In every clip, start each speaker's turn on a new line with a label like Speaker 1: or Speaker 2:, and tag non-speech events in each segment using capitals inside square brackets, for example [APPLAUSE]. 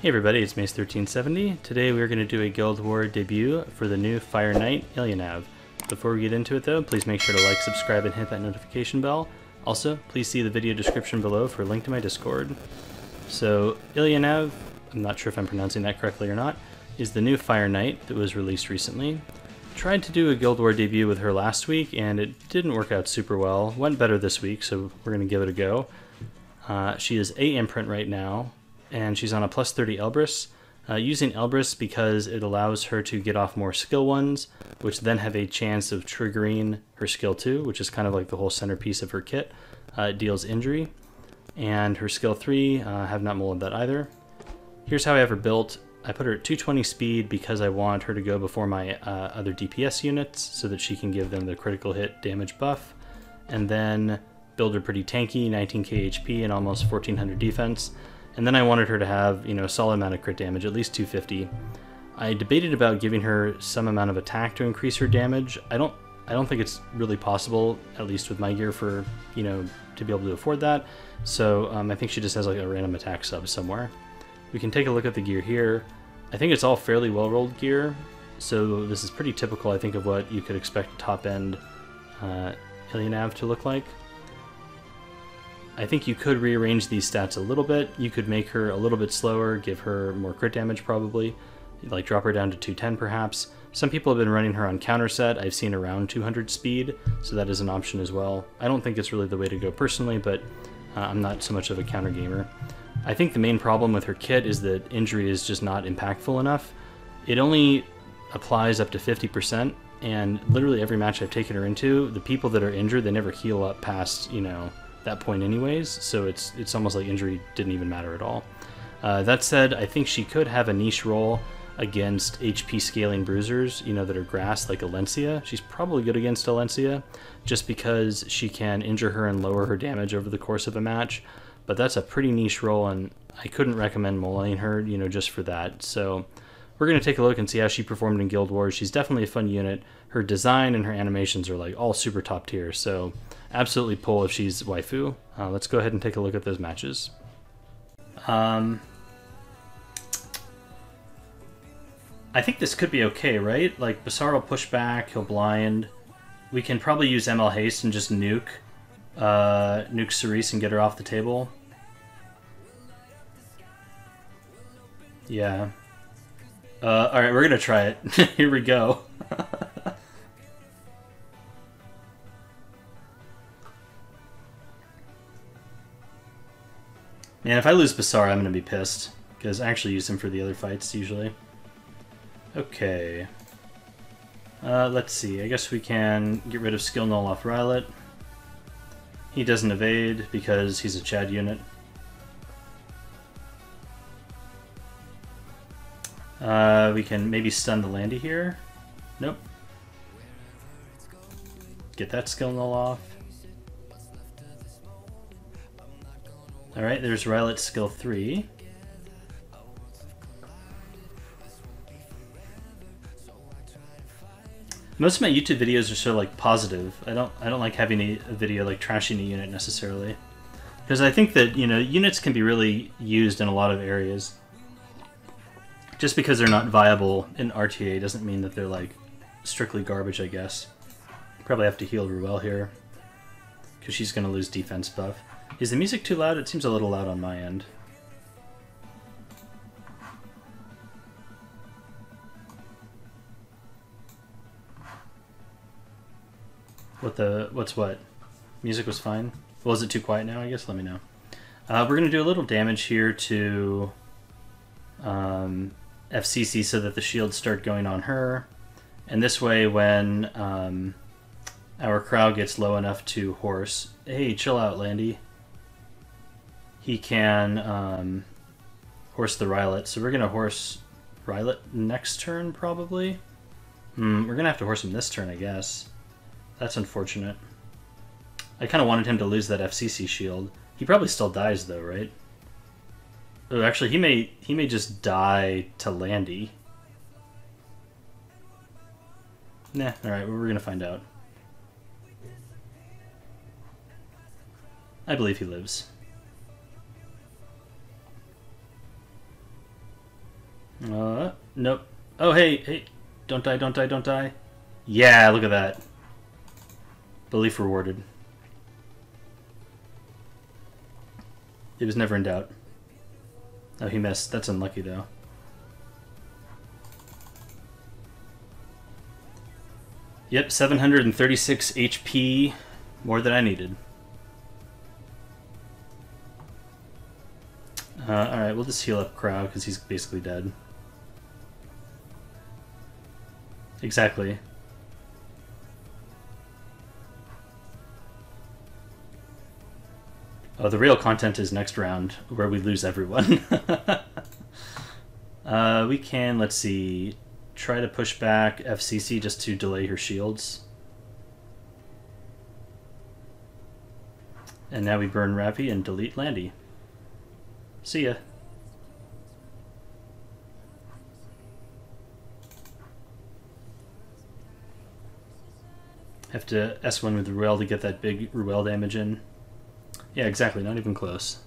Speaker 1: Hey everybody, it's Mace1370. Today we're going to do a Guild War debut for the new Fire Knight Ilynav. Before we get into it though, please make sure to like, subscribe, and hit that notification bell. Also, please see the video description below for a link to my Discord. So, Ilynav, I'm not sure if I'm pronouncing that correctly or not, is the new Fire Knight that was released recently. Tried to do a Guild War debut with her last week, and it didn't work out super well. Went better this week, so we're going to give it a go. Uh, she is A imprint right now, and she's on a plus 30 Elbris. Uh, using Elbris because it allows her to get off more skill ones, which then have a chance of triggering her skill 2, which is kind of like the whole centerpiece of her kit. Uh, it deals injury. And her skill 3, uh, have not molded that either. Here's how I have her built. I put her at 220 speed because I want her to go before my uh, other DPS units so that she can give them the critical hit damage buff. And then build her pretty tanky, 19k HP and almost 1400 defense. And then I wanted her to have, you know, a solid amount of crit damage, at least 250. I debated about giving her some amount of attack to increase her damage. I don't I don't think it's really possible, at least with my gear, for, you know, to be able to afford that. So um, I think she just has like a random attack sub somewhere. We can take a look at the gear here. I think it's all fairly well-rolled gear, so this is pretty typical, I think, of what you could expect top-end uh, Ilynav to look like. I think you could rearrange these stats a little bit. You could make her a little bit slower, give her more crit damage probably, like drop her down to 210 perhaps. Some people have been running her on counter set. I've seen around 200 speed, so that is an option as well. I don't think it's really the way to go personally, but uh, I'm not so much of a counter gamer. I think the main problem with her kit is that injury is just not impactful enough. It only applies up to 50%, and literally every match I've taken her into, the people that are injured, they never heal up past, you know, that point anyways, so it's it's almost like injury didn't even matter at all. Uh, that said, I think she could have a niche role against HP scaling bruisers, you know, that are grass like Alencia. She's probably good against Alencia, just because she can injure her and lower her damage over the course of a match. But that's a pretty niche role, and I couldn't recommend mulling her, you know, just for that. So we're going to take a look and see how she performed in Guild Wars. She's definitely a fun unit. Her design and her animations are like all super top tier, so absolutely pull if she's waifu. Uh, let's go ahead and take a look at those matches. Um, I think this could be okay, right? Like, Basar will push back, he'll blind. We can probably use ML Haste and just nuke, uh, nuke Cerise and get her off the table. Yeah. Uh, alright, we're gonna try it. [LAUGHS] Here we go. [LAUGHS] Man, if I lose Basar, I'm gonna be pissed. Because I actually use him for the other fights, usually. Okay. Uh, let's see. I guess we can get rid of Skill Null off Rylet. He doesn't evade because he's a Chad unit. Uh, we can maybe stun the Landy here. Nope. Get that Skill Null off. Alright, there's Rylet's skill 3. Most of my YouTube videos are so like positive. I don't I don't like having a, a video like trashing a unit necessarily. Because I think that, you know, units can be really used in a lot of areas. Just because they're not viable in RTA doesn't mean that they're like strictly garbage, I guess. Probably have to heal Ruel here. Because she's going to lose defense buff. Is the music too loud? It seems a little loud on my end. What the... What's what? Music was fine? Well, is it too quiet now, I guess? Let me know. Uh, we're going to do a little damage here to um, FCC so that the shields start going on her. And this way, when um, our crowd gets low enough to horse... Hey, chill out, Landy he can um, horse the Rylet. So we're going to horse Rylet next turn, probably. Hmm, we're going to have to horse him this turn, I guess. That's unfortunate. I kind of wanted him to lose that FCC shield. He probably still dies, though, right? Oh, actually, he may he may just die to Landy. Nah, alright, we're going to find out. I believe he lives. Uh, nope. Oh, hey, hey. Don't die, don't die, don't die. Yeah, look at that. Belief rewarded. It was never in doubt. Oh, he missed. That's unlucky, though. Yep, 736 HP, more than I needed. Uh, Alright, we'll just heal up Krau, because he's basically dead. Exactly. Oh, the real content is next round, where we lose everyone. [LAUGHS] uh, we can, let's see, try to push back FCC just to delay her shields. And now we burn Ravi and delete Landy. See ya. Have to S1 with Ruel to get that big Ruel damage in. Yeah, exactly, not even close.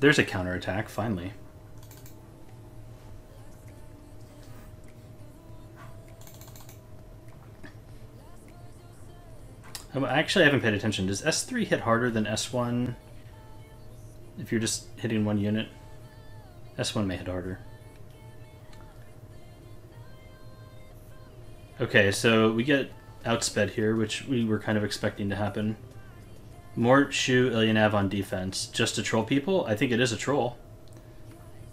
Speaker 1: There's a counterattack, finally. Um, actually, I haven't paid attention. Does S3 hit harder than S1 if you're just hitting one unit? S1 may hit harder. Okay, so we get outsped here, which we were kind of expecting to happen. Mort, Shu, Ilya on defense. Just to troll people? I think it is a troll.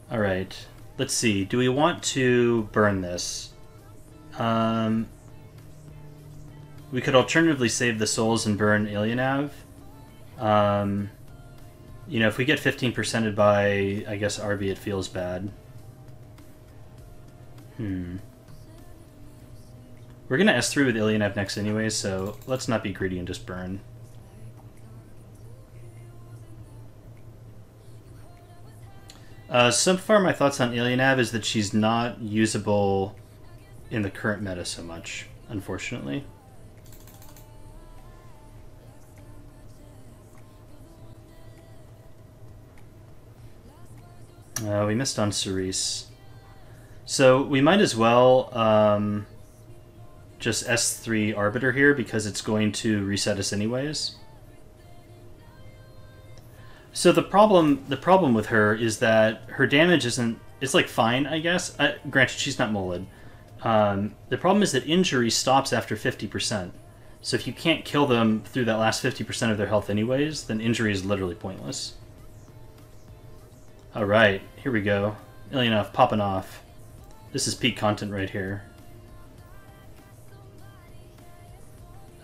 Speaker 1: Alright, let's see. Do we want to burn this? Um, we could alternatively save the souls and burn Ilya Um, you know, if we get 15%ed by, I guess, Arby, it feels bad. Hmm. We're going to S3 with Ilya next anyway, so let's not be greedy and just burn. Uh, so far, my thoughts on Ilya is that she's not usable in the current meta so much, unfortunately. Uh, we missed on Cerise. So we might as well um, just S3 Arbiter here because it's going to reset us anyways. So the problem the problem with her is that her damage isn't it's like fine I guess. Uh, granted she's not Molid. Um, the problem is that injury stops after 50%. So if you can't kill them through that last 50% of their health anyways, then injury is literally pointless. Alright, here we go. Ilynav popping off. This is peak content right here.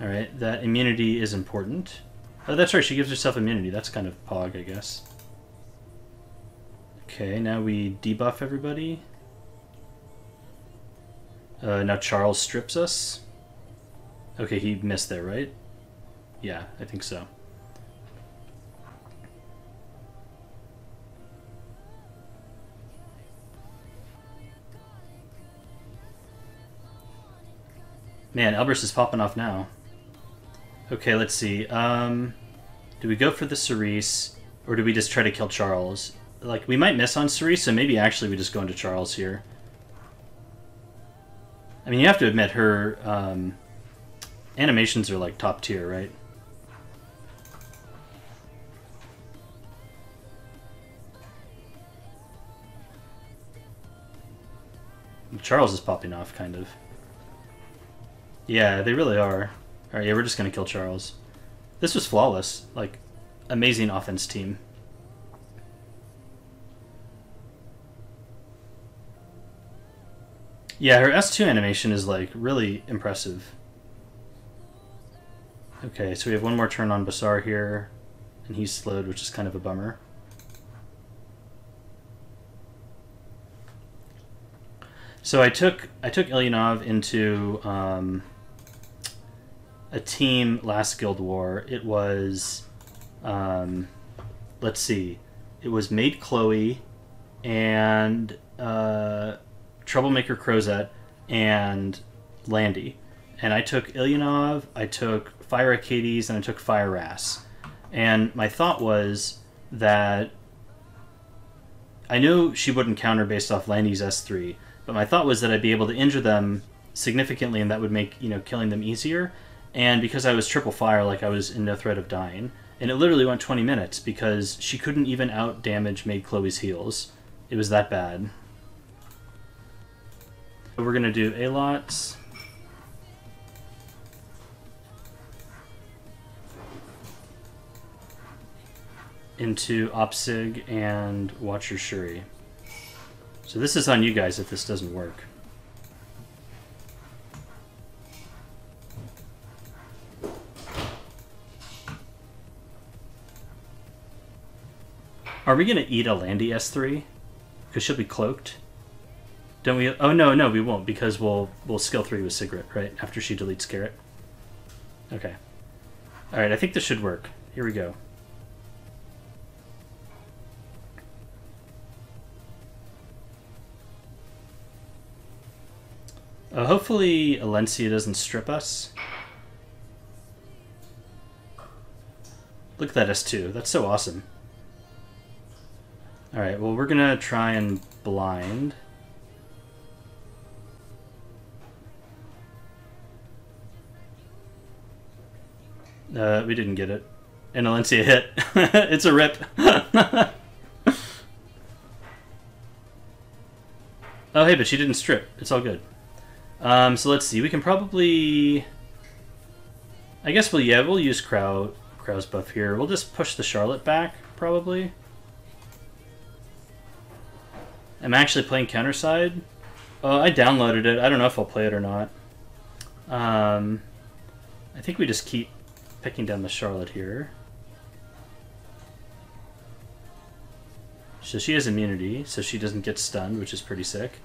Speaker 1: Alright, that immunity is important. Oh, that's right, she gives herself immunity. That's kind of pog, I guess. Okay, now we debuff everybody. Uh, now Charles strips us. Okay, he missed there, right? Yeah, I think so. Man, Elbris is popping off now. Okay, let's see. Um, do we go for the Cerise, or do we just try to kill Charles? Like, we might miss on Cerise, so maybe actually we just go into Charles here. I mean, you have to admit, her um, animations are, like, top tier, right? Charles is popping off, kind of. Yeah, they really are. Alright, yeah, we're just gonna kill Charles. This was flawless. Like, amazing offense team. Yeah, her S2 animation is, like, really impressive. Okay, so we have one more turn on Basar here, and he's slowed, which is kind of a bummer. So I took I took Ilynav into um, a team last Guild War. It was, um, let's see, it was Maid Chloe and uh, Troublemaker Crozet and Landy. And I took Ilynav, I took Fire Achates, and I took Fire Ras. And my thought was that I knew she wouldn't counter based off Landy's S3, but my thought was that I'd be able to injure them significantly and that would make, you know, killing them easier. And because I was triple fire, like I was in no threat of dying. And it literally went 20 minutes because she couldn't even out damage Maid Chloe's heals. It was that bad. We're going to do a lot. into Opsig and Watcher Schuri. So this is on you guys if this doesn't work. Are we to eat a Landy S3? Because she'll be cloaked. Don't we? Oh, no, no, we won't because we'll, we'll skill 3 with cigarette right? After she deletes Garrett. Okay. Alright, I think this should work. Here we go. Uh, hopefully Alencia doesn't strip us. Look at that S2. That's so awesome. Alright, well we're gonna try and blind. Uh, we didn't get it. And Alencia hit. [LAUGHS] it's a rip. [LAUGHS] oh hey, but she didn't strip. It's all good. Um, so let's see. We can probably... I guess we'll, yeah, we'll use Krau, Krau's buff here. We'll just push the Charlotte back, probably. I'm actually playing Counterside. Oh, I downloaded it. I don't know if I'll play it or not. Um, I think we just keep picking down the Charlotte here. So she has immunity, so she doesn't get stunned, which is pretty sick.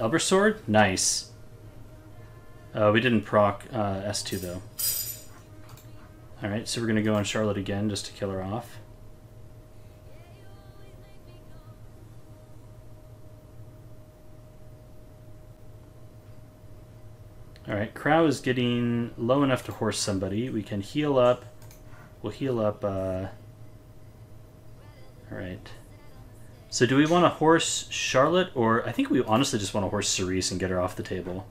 Speaker 1: Elber Sword? Nice. Uh, we didn't proc uh, S2 though. Alright, so we're going to go on Charlotte again just to kill her off. Alright, Krau is getting low enough to horse somebody. We can heal up. We'll heal up... Uh... Alright. So do we want to horse Charlotte, or I think we honestly just want to horse Cerise and get her off the table.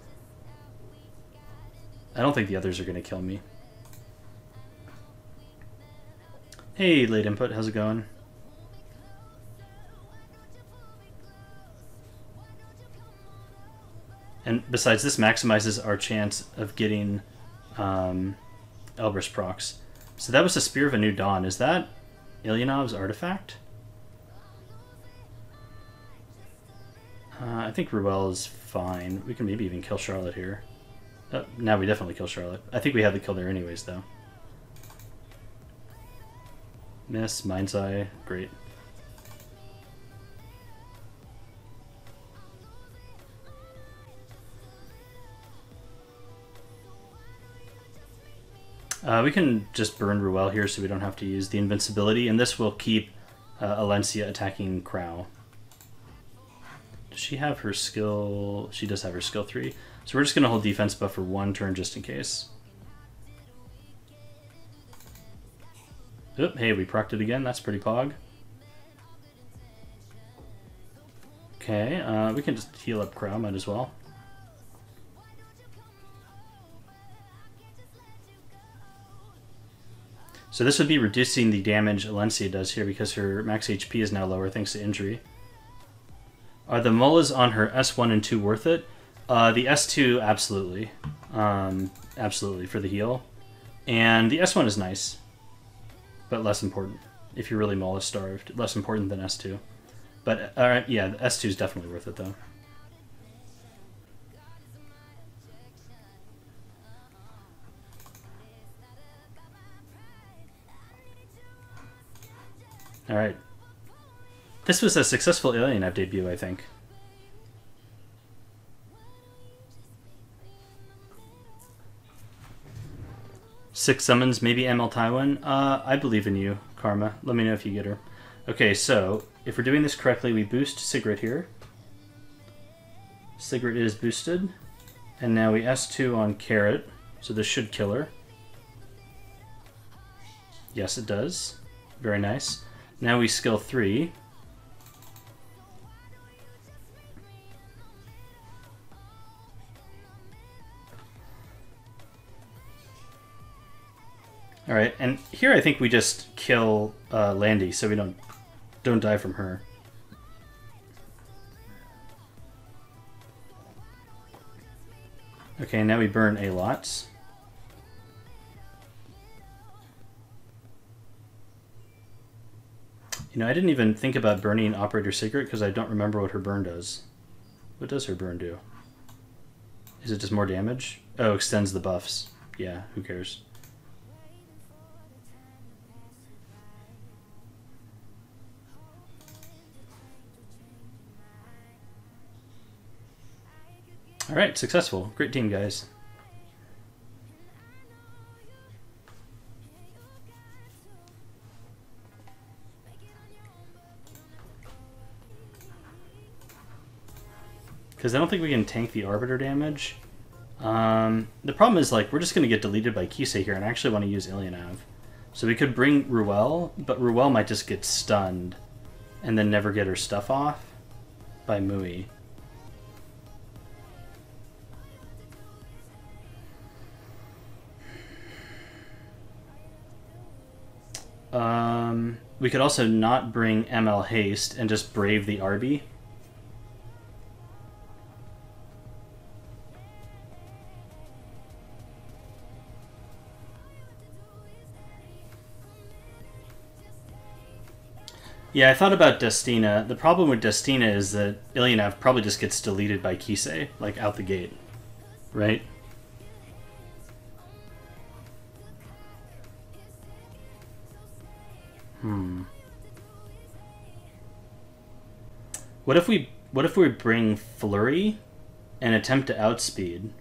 Speaker 1: I don't think the others are going to kill me. Hey, late input, how's it going? And besides, this maximizes our chance of getting um, Elbris procs. So that was the Spear of a New Dawn. Is that Ilynav's artifact? Uh, I think Ruel is fine. We can maybe even kill Charlotte here. Uh, now we definitely kill Charlotte. I think we had the kill there anyways, though. Miss, Mind's Eye, great. Uh, we can just burn Ruel here so we don't have to use the invincibility, and this will keep uh, Alencia attacking Krau. Does she have her skill? She does have her skill 3. So we're just going to hold defense buff for one turn just in case. Oop, hey, we procced it again. That's pretty pog. Okay, uh, we can just heal up Krau, might as well. So this would be reducing the damage Alencia does here because her max HP is now lower thanks to injury. Are the mullahs on her S1 and 2 worth it? Uh, the S2, absolutely. Um, absolutely, for the heal. And the S1 is nice, but less important if you're really Mullah starved. Less important than S2. But, uh, yeah, the S2 is definitely worth it, though. Alright. This was a successful Ilynav debut, I think. Six summons, maybe ML Taiwan. Uh, I believe in you, Karma. Let me know if you get her. Okay, so if we're doing this correctly, we boost Sigret here. Sigret is boosted. And now we S2 on Carrot, so this should kill her. Yes, it does. Very nice. Now we skill 3. Alright, and here I think we just kill uh, Landy so we don't don't die from her. Okay, now we burn a lot. You know, I didn't even think about burning Operator Sigret because I don't remember what her burn does. What does her burn do? Is it just more damage? Oh, extends the buffs. Yeah, who cares? Alright, successful. Great team, guys. Because I don't think we can tank the Arbiter damage. Um, the problem is, like, we're just going to get deleted by Kise here, and I actually want to use Ilynav. So we could bring Ruel, but Ruel might just get stunned and then never get her stuff off by Mui. Um, we could also not bring ML Haste and just brave the Arby. Yeah, I thought about Destina. The problem with Destina is that Ilynav probably just gets deleted by Kise, like out the gate. Right? Hmm. What if we what if we bring Flurry and attempt to outspeed?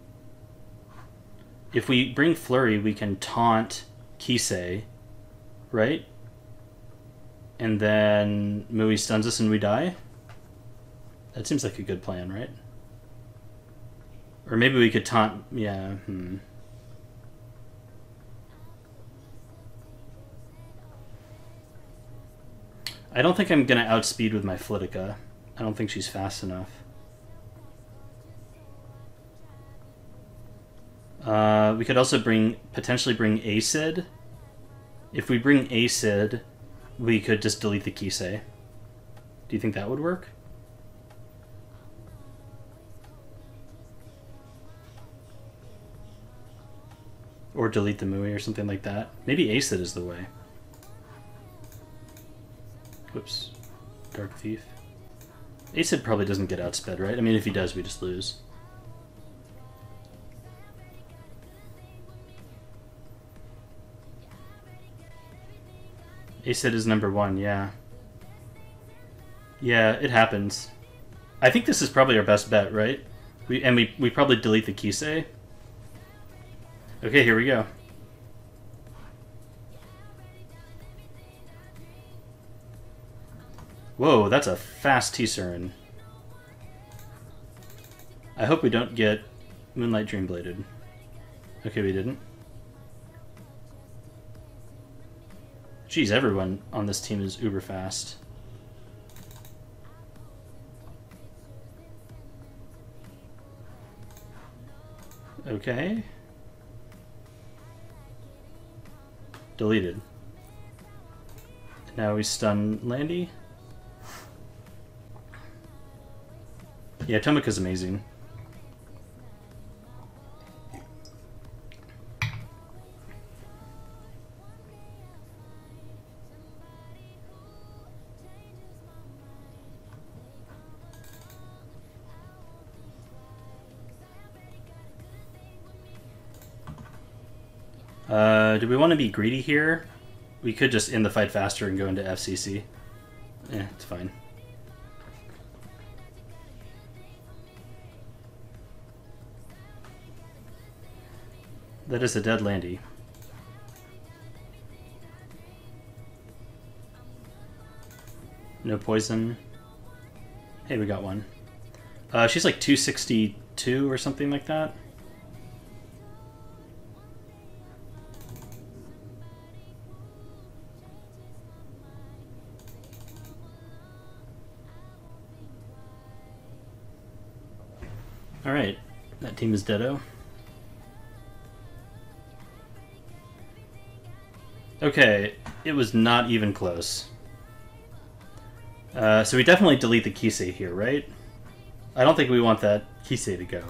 Speaker 1: If we bring Flurry, we can taunt Kise, right? And then Mui stuns us and we die? That seems like a good plan, right? Or maybe we could taunt... Yeah, hmm. I don't think I'm going to outspeed with my Flitica. I don't think she's fast enough. Uh, we could also bring potentially bring Acid. If we bring Acid, we could just delete the Kise. Do you think that would work? Or delete the Mui or something like that. Maybe Acid is the way. Whoops. Dark Thief. Acid probably doesn't get outsped, right? I mean, if he does, we just lose. Acid is number one, yeah. Yeah, it happens. I think this is probably our best bet, right? We And we, we probably delete the Kise. Okay, here we go. Whoa, that's a fast T-Surin. I hope we don't get Moonlight Dreambladed. Okay, we didn't. Geez, everyone on this team is uber fast. Okay. Deleted. Now we stun Landy. Yeah, Tomika's amazing. Uh, do we want to be greedy here? We could just end the fight faster and go into FCC. Yeah, it's fine. That is a dead Landy. No poison. Hey, we got one. Uh, she's like 262 or something like that. Team is deado. Okay, it was not even close. Uh, so we definitely delete the Kise here, right? I don't think we want that Kise to go.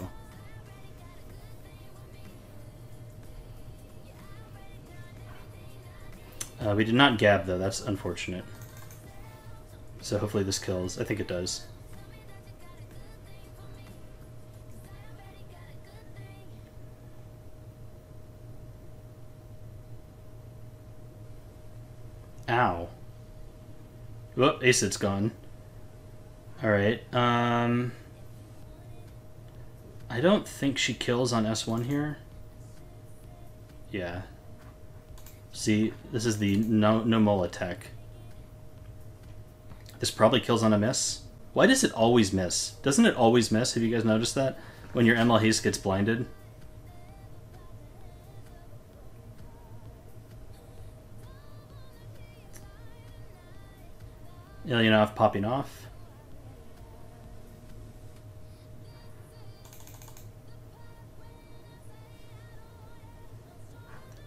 Speaker 1: Uh, we did not gab, though. That's unfortunate. So hopefully this kills. I think it does. Whoop, Acid's gone. Alright, um... I don't think she kills on S1 here. Yeah. See, this is the no, no mole attack. This probably kills on a miss. Why does it always miss? Doesn't it always miss? Have you guys noticed that? When your ML Haste gets blinded? Ilynav popping off.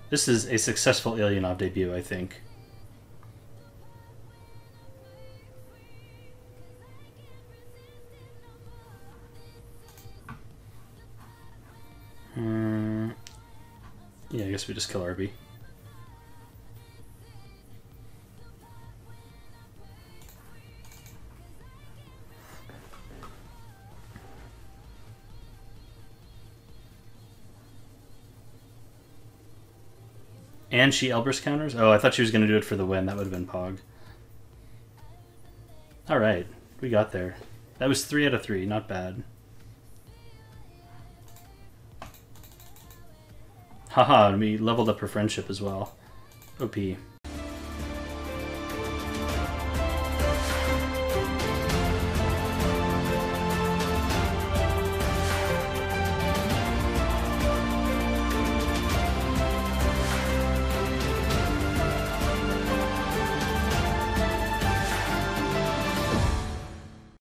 Speaker 1: This is a successful Ilynav debut, I think. Hmm. Yeah, I guess we just kill Arby. And she Elbris counters? Oh, I thought she was going to do it for the win. That would have been Pog. Alright, we got there. That was 3 out of 3, not bad. Haha, and we leveled up her friendship as well. OP.